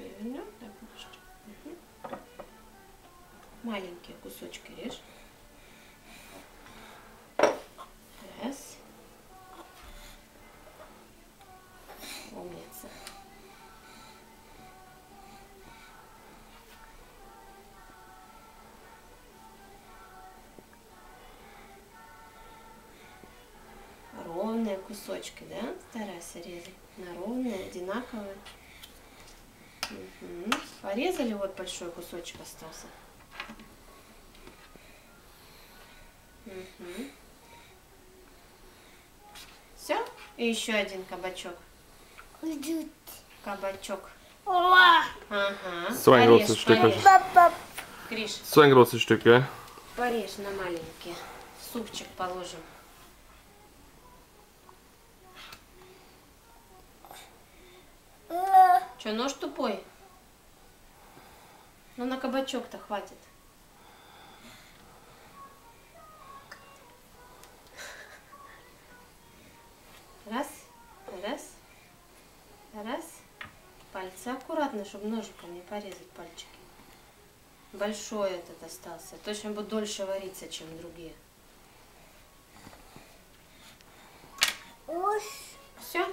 вернем так угу. маленькие кусочки режь раз умница ровные кусочки, да? Старайся резать на ровные, одинаковые. Мгм. Порезали, вот большой кусочек остался. Все? И еще один кабачок. Кабачок. Ага. Så en Порежь, großes Stück порежь. Гриш, Så en großes stycke. порежь на маленькие. В Супчик положим. Че, нож тупой? Ну на кабачок-то хватит. Раз, раз, раз. Пальцы аккуратно, чтобы ножиком не порезать пальчики. Большой этот остался. Точно будет дольше вариться, чем другие. Все?